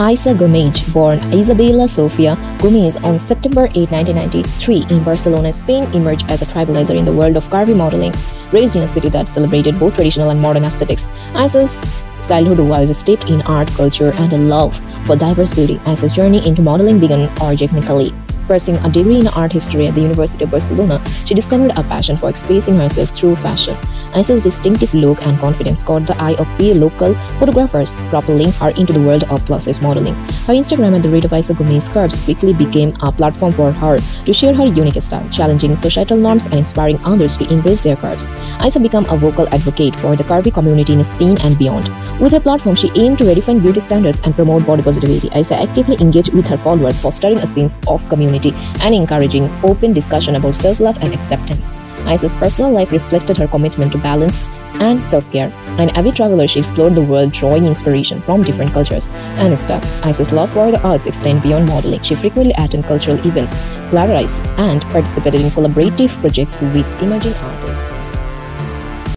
Isa Gomez, born Isabella Sofia Gomez on September 8, 1993 in Barcelona, Spain, emerged as a trailblazer in the world of curvy modeling. Raised in a city that celebrated both traditional and modern aesthetics, Isa's childhood was steeped in art, culture, and a love for diverse beauty. Isa's journey into modeling began organically. Pursuing a degree in art history at the University of Barcelona, she discovered a passion for expressing herself through fashion. Isa's distinctive look and confidence caught the eye of peer local photographers, propelling her into the world of plus-size modeling. Her Instagram at the rate of Isa Gomez Curves quickly became a platform for her to share her unique style, challenging societal norms and inspiring others to embrace their curves. Isa became a vocal advocate for the curvy community in Spain and beyond. With her platform, she aimed to redefine beauty standards and promote body positivity. Isa actively engaged with her followers, fostering a sense of community community and encouraging open discussion about self-love and acceptance. Isa's personal life reflected her commitment to balance and self-care. An avid traveler, she explored the world drawing inspiration from different cultures and styles. Isa's love for the arts extended beyond modeling. She frequently attended cultural events, collaborated, and participated in collaborative projects with emerging artists.